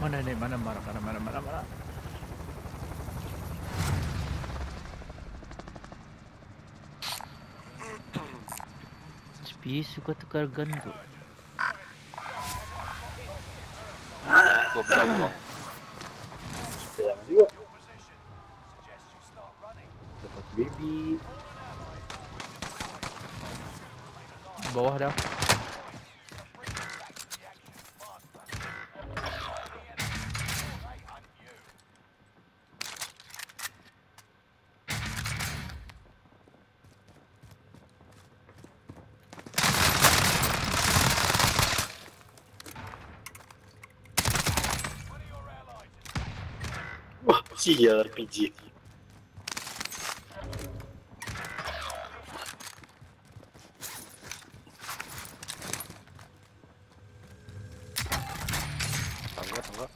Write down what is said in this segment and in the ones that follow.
Mana ni? Mana mana mana mana mana mana? Speed suka tukar gun tu. Juga. Dapat baby. Bawah dah. Wah, sial RPG. Tangga, tangga.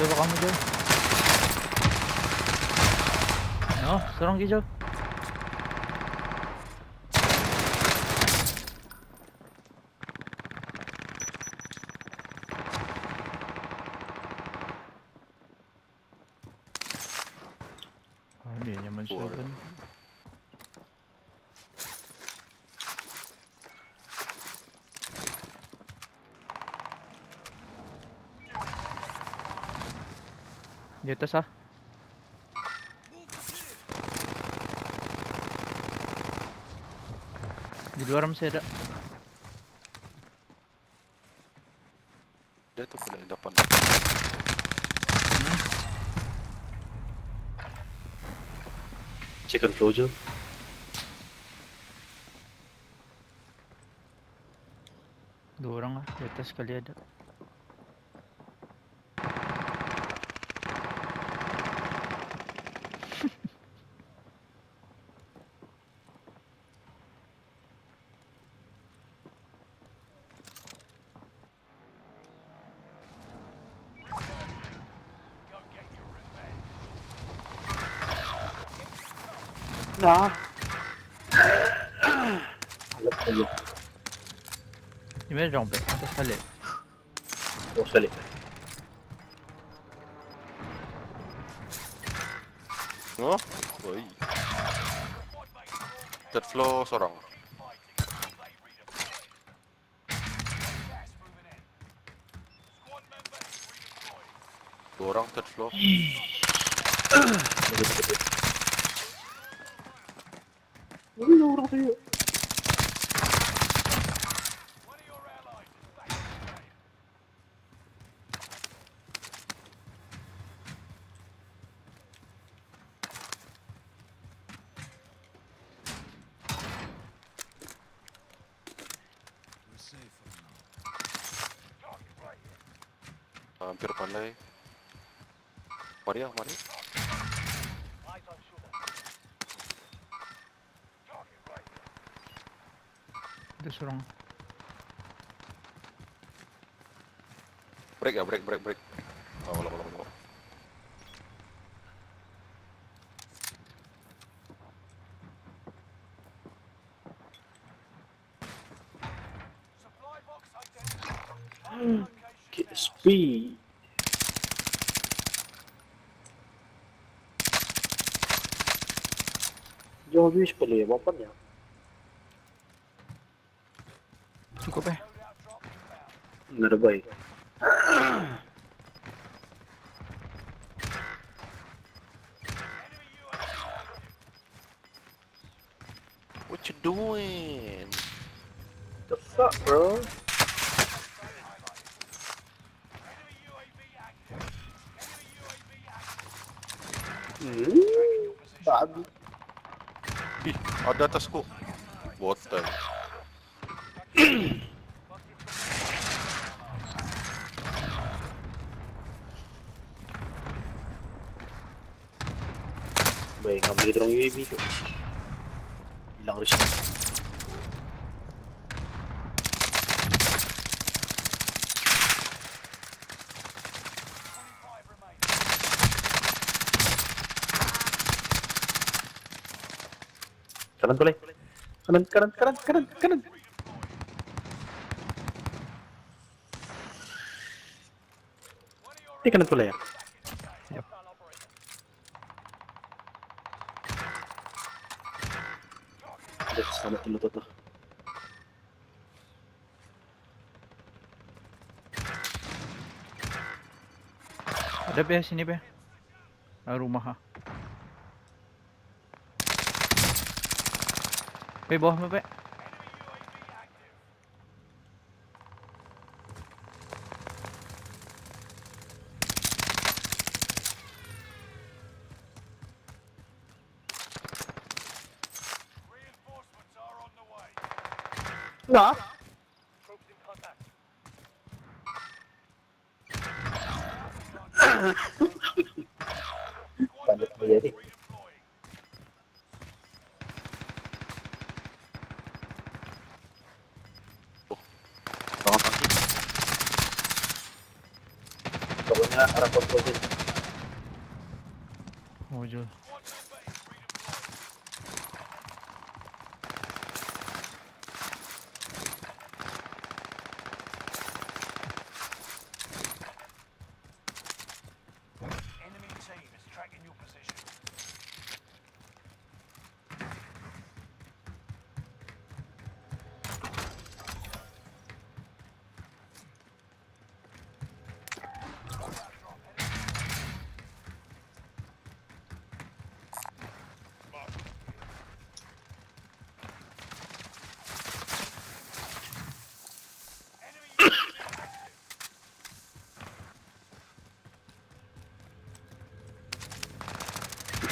Coba kamu jauh. No, serang ke nyaman Keluar. shotgun. Di atas ah. Di luar masih ada. Dia tu pula yang depan. Chicken frozen. Dua orang lah. Di atas sekali ada. Aja. Di mana bet? Atas balik. Oh, sekali. Oh, oi. Third floor seorang. Dua orang third floor. Reload off here. hampir pandai. Mari ya, mari. Ada seorang. Break ya, break, break, break. Oh, lama, lama, lama. Get speed. Jauh habis pala ya, bapaknya. तुमको पे मेरे भाई What you doing? The fuck, bro? Hum, dado. Ih, olha a data school. Bota. Bay, nabili ko ng UAV ko. Ilang rin siya. Kanan tuloy. Kanan, kanan, kanan, kanan, kanan. Hindi kanan tuloy ah. Hindi, sama tuluto to. Ada be sini be. Ah, rumah ha. Be bawah be. Be. Na? Banyak mo yan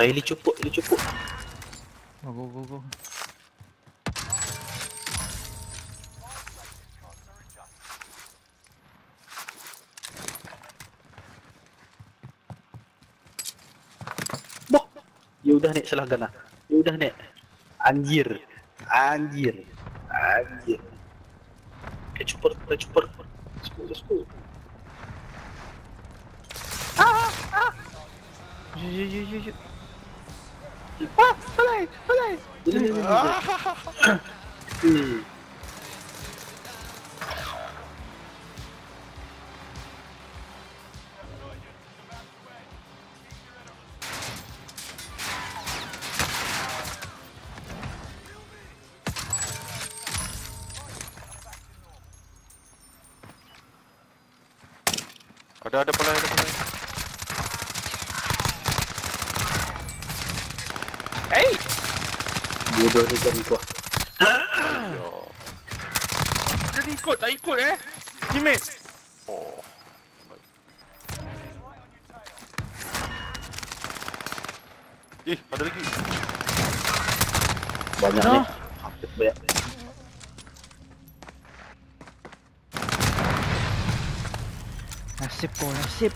Okay, licho po, licho po. Oh, go go go. Bok. Ya udah nek salah gana. Ya udah nek. Anjir. Anjir. Anjir. Kecuper, kecuper. Let's go, let's go. Jom jom jom jom, jom. Ah. Ada ada pala ada pala. Bodoh ni kan gua. Yo. Dia ikut, tak ikut eh. Teammate. Oh. Ih, ada lagi. Banyak No. Hampir banyak. Nasib kau, nasib.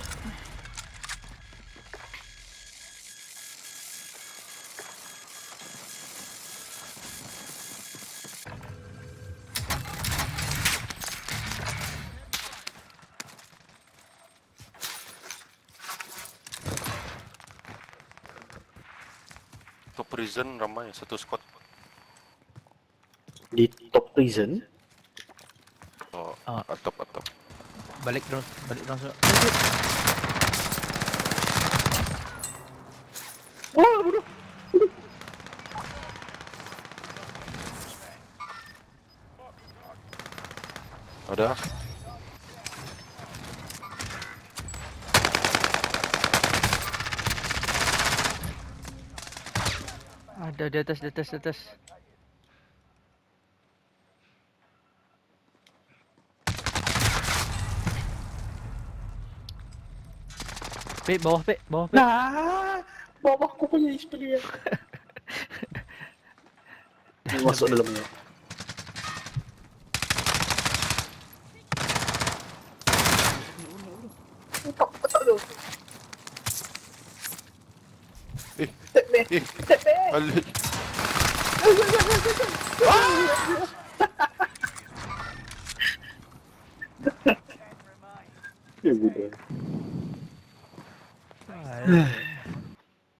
Prison ramai satu squad. Di top prison. Oh, Ah. atap atap. Balik terus, balik terus. Oh, bodoh. Ada. Ada di atas, di atas, di atas. Pek bawah pek, bawah pek. Nah, bawah aku punya isteri ya. Masuk dalam ni. Tak, tak tu. Eh, tak, eh. tak. Allez.